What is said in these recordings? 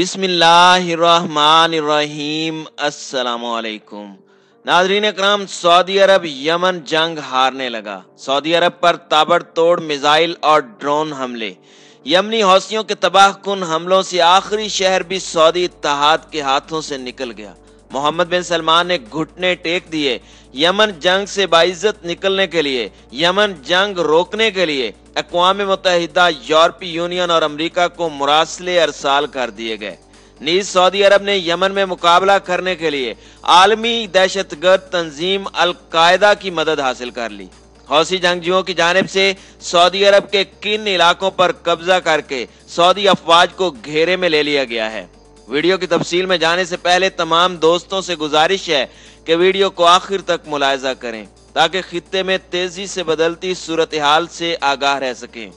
بسم اللہ الرحمن الرحیم السلام علیکم ناظرین اکرام سعودی عرب یمن جنگ ہارنے لگا سعودی عرب پر تابڑ توڑ میزائل اور ڈرون حملے یمنی حوثیوں کے تباہ کن حملوں سے آخری شہر بھی سعودی اتحاد کے ہاتھوں سے نکل گیا محمد بن سلمان نے گھٹنے ٹیک دیے یمن جنگ سے باعزت نکلنے کے لیے، یمن جنگ روکنے کے لیے اقوام متحدہ یورپی یونین اور امریکہ کو مراسلے ارسال کر دیے گئے۔ نیز سعودی عرب نے یمن میں مقابلہ کرنے کے لیے عالمی دہشت گرد تنظیم القاعدہ کی مدد حاصل کر لی۔ حوثی جنگجوؤں کی جانب سے سعودی عرب کے کن علاقوں پر قبضہ کر کے سعودی افواج کو گھیرے میں لے لیا گیا ہے۔ ویڈیو کی تفصیل میں جانے سے پہلے تمام دوستوں سے گزارش ہے کہ ویڈیو کو آخر تک ملاحظہ کریں تاکہ خطے میں تیزی سے بدلتی صورتحال سے آگاہ رہ سکیں۔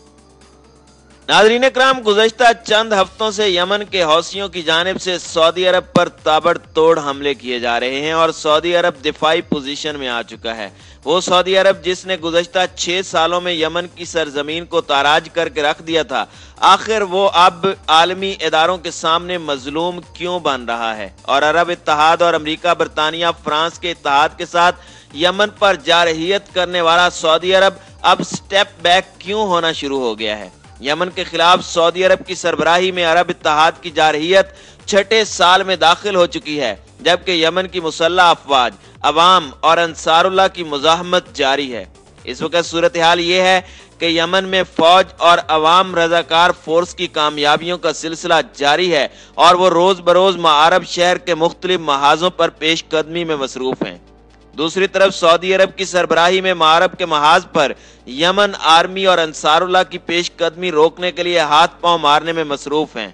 ناظرین اکرام گزشتہ چند ہفتوں سے یمن کے حوثیوں کی جانب سے سعودی عرب پر تابڑ توڑ حملے کیے جا رہے ہیں اور سعودی عرب دفاعی پوزیشن میں آ چکا ہے۔ وہ سعودی عرب جس نے گزشتہ چھ سالوں میں یمن کی سرزمین کو تاراج کر کے رکھ دیا تھا، آخر وہ اب عالمی اداروں کے سامنے مظلوم کیوں بن رہا ہے؟ اور عرب اتحاد اور امریکہ، برطانیہ، فرانس کے اتحاد کے ساتھ یمن پر جارحیت کرنے والا سعودی عرب اب سٹیپ بیک کیوں ہونا شروع ہو گیا ہے؟ یمن کے خلاف سعودی عرب کی سربراہی میں عرب اتحاد کی جارحیت چھٹے سال میں داخل ہو چکی ہے، جبکہ یمن کی مسلح افواج، عوام اور انصار اللہ کی مزاحمت جاری ہے۔ اس وقت صورتحال یہ ہے کہ یمن میں فوج اور عوام رضاکار فورس کی کامیابیوں کا سلسلہ جاری ہے اور وہ روز بروز معارب شہر کے مختلف محاذوں پر پیش قدمی میں مصروف ہیں۔ دوسری طرف سعودی عرب کی سربراہی میں معرب کے محاذ پر یمن آرمی اور انصار اللہ کی پیش قدمی روکنے کے لیے ہاتھ پاؤں مارنے میں مصروف ہیں۔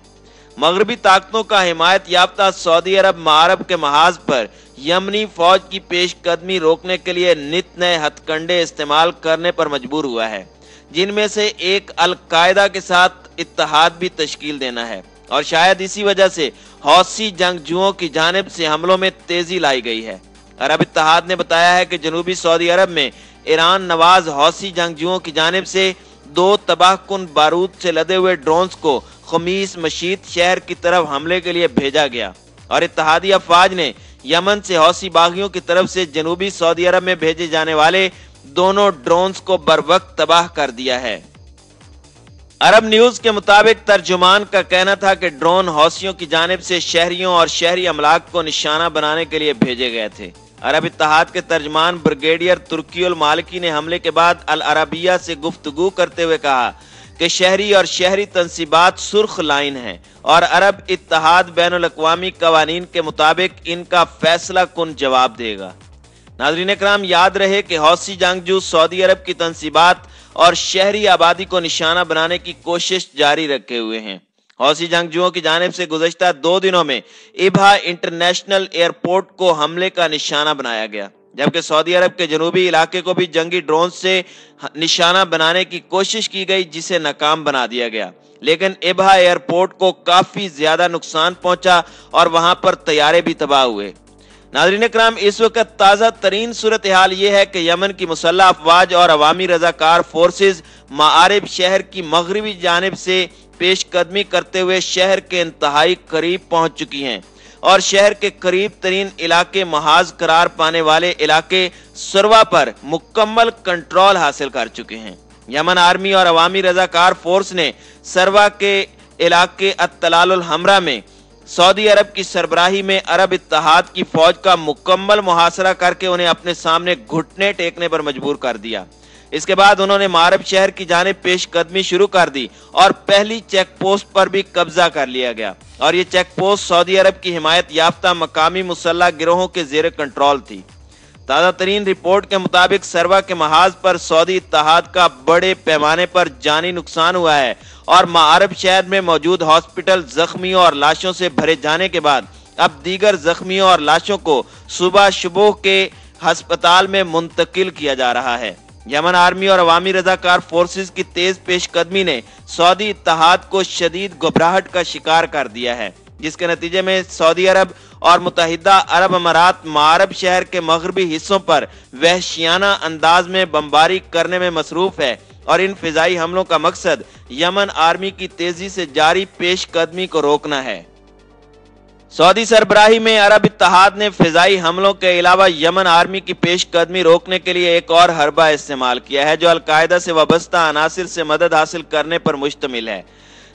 مغربی طاقتوں کا حمایت یافتہ سعودی عرب معرب کے محاذ پر یمنی فوج کی پیش قدمی روکنے کے لیے نت نئے ہتھ کنڈے استعمال کرنے پر مجبور ہوا ہے۔ جن میں سے ایک القاعدہ کے ساتھ اتحاد بھی تشکیل دینا ہے اور شاید اسی وجہ سے حوثی جنگجوؤں کی جانب سے حملوں میں تیزی لائی گئی ہے۔ عرب اتحاد نے بتایا ہے کہ جنوبی سعودی عرب میں ایران نواز حوثی جنگجوؤں کی جانب سے دو تباہ کن بارود سے لدے ہوئے ڈرونز کو خمیس مشید شہر کی طرف حملے کے لیے بھیجا گیا۔ اور اتحادی افواج نے یمن سے حوثی باغیوں کی طرف سے جنوبی سعودی عرب میں بھیجے جانے والے دونوں ڈرونز کو بر وقت تباہ کر دیا ہے۔ عرب نیوز کے مطابق ترجمان کا کہنا تھا کہ ڈرون حوثیوں کی جانب سے شہریوں اور شہری املاک کو نشانہ بنانے کے لیے بھیجے گئے تھے۔ عرب اتحاد کے ترجمان برگیڈیئر ترکی المالکی نے حملے کے بعد العربیہ سے گفتگو کرتے ہوئے کہا کہ شہری اور شہری تنصیبات سرخ لائن ہیں اور عرب اتحاد بین الاقوامی قوانین کے مطابق ان کا فیصلہ کن جواب دے گا۔ ناظرین اکرام، یاد رہے کہ حوثی جنگجو سعودی عرب کی تنصیبات اور شہری آبادی کو نشانہ بنانے کی کوشش جاری رکھے ہوئے ہیں۔ حوثی جنگجوؤں کی جانب سے گزشتہ دو دنوں میں ابھا انٹرنیشنل ایئرپورٹ کو حملے کا نشانہ بنایا گیا، جبکہ سعودی عرب کے جنوبی علاقے کو بھی جنگی ڈرون سے نشانہ بنانے کی کوشش کی گئی، جسے ناکام بنا دیا گیا۔ لیکن ابھا ایئرپورٹ کو کافی زیادہ نقصان پہنچا اور وہاں پر تیارے بھی تباہ ہوئے۔ ناظرین اکرام، اس وقت تازہ ترین صورتحال یہ ہے کہ یمن کی مسلح افواج اور عوامی رضاکار فورسز معارب شہر کی مغربی جانب سے پیش قدمی کرتے ہوئے شہر کے انتہائی قریب پہنچ چکی ہیں اور شہر کے قریب ترین علاقے محاذ قرار پانے والے علاقے سروا پر مکمل کنٹرول حاصل کر چکے ہیں۔ یمن آرمی اور عوامی رضاکار فورس نے سروا کے علاقے اطلال الحمرہ میں سعودی عرب کی سربراہی میں عرب اتحاد کی فوج کا مکمل محاصرہ کر کے انہیں اپنے سامنے گھٹنے ٹیکنے پر مجبور کر دیا۔ اس کے بعد انہوں نے معرب شہر کی جانب پیش قدمی شروع کر دی اور پہلی چیک پوسٹ پر بھی قبضہ کر لیا گیا اور یہ چیک پوسٹ سعودی عرب کی حمایت یافتہ مقامی مسلح گروہوں کے زیر کنٹرول تھی۔ تازہ ترین رپورٹ کے مطابق سروا کے محاذ پر سعودی اتحاد کا بڑے پیمانے پر جانی نقصان ہوا ہے اور معرب شہر میں موجود ہاسپٹل زخمیوں اور لاشوں سے بھرے جانے کے بعد اب دیگر زخمیوں اور لاشوں کو صبح شبو کے ہسپتال میں منتقل کیا جا رہا ہے۔ یمن آرمی اور عوامی رضاکار فورسز کی تیز پیش قدمی نے سعودی اتحاد کو شدید گھبراہٹ کا شکار کر دیا ہے، جس کے نتیجے میں سعودی عرب اور متحدہ عرب امارات معرب شہر کے مغربی حصوں پر وحشیانہ انداز میں بمباری کرنے میں مصروف ہے اور ان فضائی حملوں کا مقصد یمن آرمی کی تیزی سے جاری پیش قدمی کو روکنا ہے۔ سعودی سربراہی میں عرب اتحاد نے فضائی حملوں کے علاوہ یمن آرمی کی پیش قدمی روکنے کے لیے ایک اور حربہ استعمال کیا ہے جو القاعدہ سے وابستہ عناصر سے مدد حاصل کرنے پر مشتمل ہے۔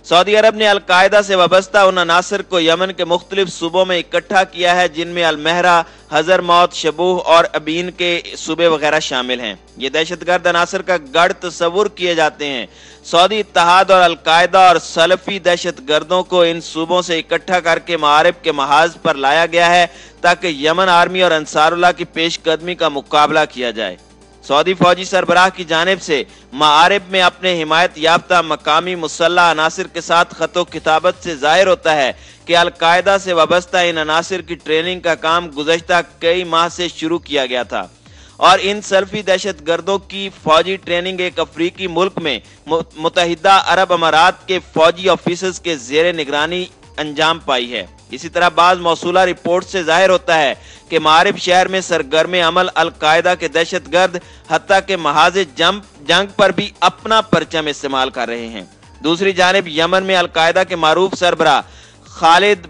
سعودی عرب نے القاعدہ سے وابستہ ان عناصر کو یمن کے مختلف صوبوں میں اکٹھا کیا ہے، جن میں المہرہ حضر موت، شبوہ اور ابین کے صوبے وغیرہ شامل ہیں۔ یہ دہشت گرد عناصر کا گڑ تصور کیے جاتے ہیں۔ سعودی اتحاد اور القاعدہ اور سلفی دہشت گردوں کو ان صوبوں سے اکٹھا کر کے معارف کے محاذ پر لایا گیا ہے تاکہ یمن آرمی اور انصار اللہ کی پیش قدمی کا مقابلہ کیا جائے۔ سعودی فوجی سربراہ کی جانب سے معارب میں اپنے حمایت یافتہ مقامی مسلح عناصر کے ساتھ خط و کتابت سے ظاہر ہوتا ہے کہ القاعدہ سے وابستہ ان عناصر کی ٹریننگ کا کام گزشتہ کئی ماہ سے شروع کیا گیا تھا۔ اور ان سلفی دہشت گردوں کی فوجی ٹریننگ ایک افریقی ملک میں متحدہ عرب امارات کے فوجی آفیسرز کے زیر نگرانی انجام پائی ہے۔ اسی طرح بعض موصولہ رپورٹ سے ظاہر ہوتا ہے کہ معارف شہر میں سرگرم عمل القاعدہ کے دہشت گرد حتیٰ کہ محاذ جنگ پر بھی اپنا پرچم استعمال کر رہے ہیں۔ دوسری جانب یمن میں القاعدہ کے معروف سربراہ خالد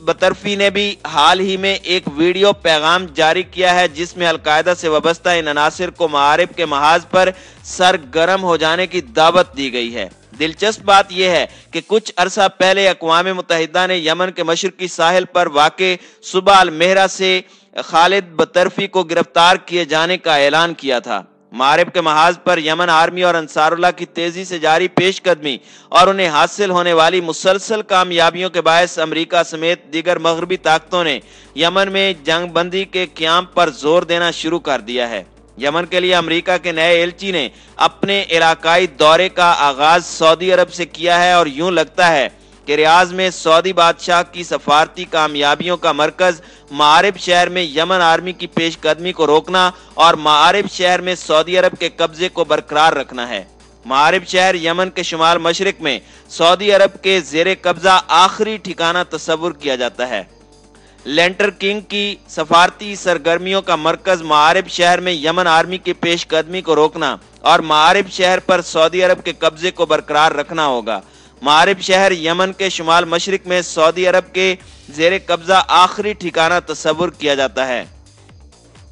بطرفی نے بھی حال ہی میں ایک ویڈیو پیغام جاری کیا ہے جس میں القاعدہ سے وابستہ ان عناصر کو معارف کے محاذ پر سرگرم ہو جانے کی دعوت دی گئی ہے۔ دلچسپ بات یہ ہے کہ کچھ عرصہ پہلے اقوام متحدہ نے یمن کے مشرقی ساحل پر واقع صبح المہرہ سے خالد بطرفی کو گرفتار کیے جانے کا اعلان کیا تھا۔ معارب کے محاذ پر یمن آرمی اور انصار اللہ کی تیزی سے جاری پیش قدمی اور انہیں حاصل ہونے والی مسلسل کامیابیوں کے باعث امریکہ سمیت دیگر مغربی طاقتوں نے یمن میں جنگ بندی کے قیام پر زور دینا شروع کر دیا ہے۔ یمن کے لیے امریکہ کے نئے ایلچی نے اپنے علاقائی دورے کا آغاز سعودی عرب سے کیا ہے اور یوں لگتا ہے کہ ریاض میں سعودی بادشاہ کی سفارتی کامیابیوں کا مرکز معارب شہر میں یمن آرمی کی پیش قدمی کو روکنا اور معارب شہر میں سعودی عرب کے قبضے کو برقرار رکھنا ہے۔ معارب شہر یمن کے شمال مشرق میں سعودی عرب کے زیر قبضہ آخری ٹھکانہ تصور کیا جاتا ہے۔ لینٹر کنگ کی سفارتی سرگرمیوں کا مرکز معارب شہر میں یمن آرمی کی پیش قدمی کو روکنا اور معارب شہر پر سعودی عرب کے قبضے کو برقرار رکھنا ہوگا۔ معارب شہر یمن کے شمال مشرق میں سعودی عرب کے زیر قبضہ آخری ٹھکانہ تصور کیا جاتا ہے۔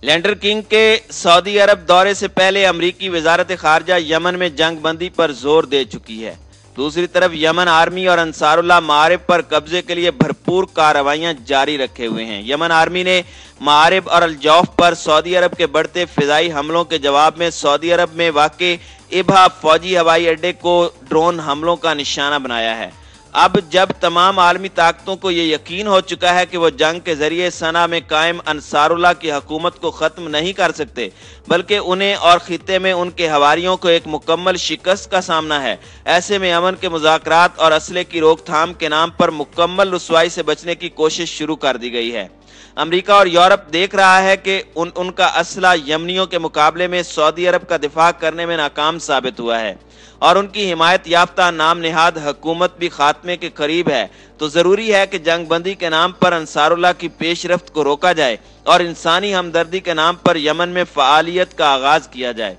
لینڈر کنگ کے سعودی عرب دورے سے پہلے امریکی وزارت خارجہ یمن میں جنگ بندی پر زور دے چکی ہے۔ دوسری طرف یمن آرمی اور انصار اللہ معارب پر قبضے کے لیے بھرپور کارروائیاں جاری رکھے ہوئے ہیں۔ یمن آرمی نے معارب اور الجوف پر سعودی عرب کے بڑھتے فضائی حملوں کے جواب میں سعودی عرب میں واقع ابہا فوجی ہوائی اڈے کو ڈرون حملوں کا نشانہ بنایا ہے۔ اب جب تمام عالمی طاقتوں کو یہ یقین ہو چکا ہے کہ وہ جنگ کے ذریعے سنا میں قائم انصار اللہ کی حکومت کو ختم نہیں کر سکتے، بلکہ انہیں اور خطے میں ان کے ہواریوں کو ایک مکمل شکست کا سامنا ہے۔ ایسے میں امن کے مذاکرات اور اسلحے کی روک تھام کے نام پر مکمل رسوائی سے بچنے کی کوشش شروع کر دی گئی ہے۔ امریکہ اور یورپ دیکھ رہا ہے کہ ان ان کا اسلحہ یمنیوں کے مقابلے میں سعودی عرب کا دفاع کرنے میں ناکام ثابت ہوا ہے۔ اور ان کی حمایت یافتہ نام نہاد حکومت بھی خاتمے کے قریب ہے۔ تو ضروری ہے کہ جنگ بندی کے نام پر انصار اللہ کی پیش رفت کو روکا جائے اور انسانی ہمدردی کے نام پر یمن میں فعالیت کا آغاز کیا جائے۔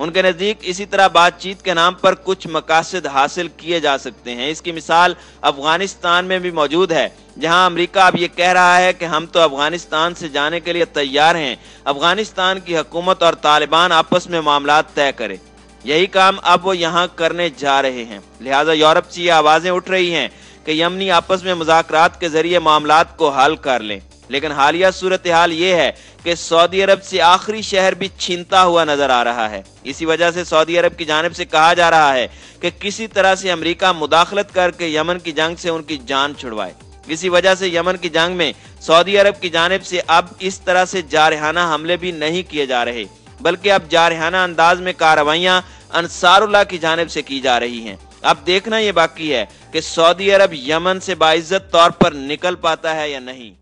ان کے نزدیک اسی طرح بات چیت کے نام پر کچھ مقاصد حاصل کیے جا سکتے ہیں۔ اس کی مثال افغانستان میں بھی موجود ہے، جہاں امریکہ اب یہ کہہ رہا ہے کہ ہم تو افغانستان سے جانے کے لیے تیار ہیں۔ افغانستان کی حکومت اور طالبان آپس میں معاملات طے کرے یہی کام اب وہ یہاں کرنے جا رہے ہیں۔ لہٰذا یورپ سے یہ آوازیں اٹھ رہی ہیں کہ یمنی آپس میں مذاکرات کے ذریعے معاملات کو حل کر لیں۔ لیکن حالیہ صورتحال یہ ہے کہ سعودی عرب سے آخری شہر بھی چھنتا ہوا نظر آ رہا ہے۔ اسی وجہ سے سعودی عرب کی جانب سے کہا جا رہا ہے کہ کسی طرح سے امریکہ مداخلت کر کے یمن کی جنگ سے ان کی جان چھڑوائے۔ اسی وجہ سے یمن کی جنگ میں سعودی عرب کی جانب سے اب اس طرح سے جارحانہ حملے بھی نہیں کیے جا رہے، بلکہ اب جارحانہ انداز میں کارروائیاں انصار اللہ کی جانب سے کی جا رہی ہیں۔ اب دیکھنا یہ باقی ہے کہ سعودی عرب یمن سے باعزت طور پر نکل پاتا ہے یا نہیں۔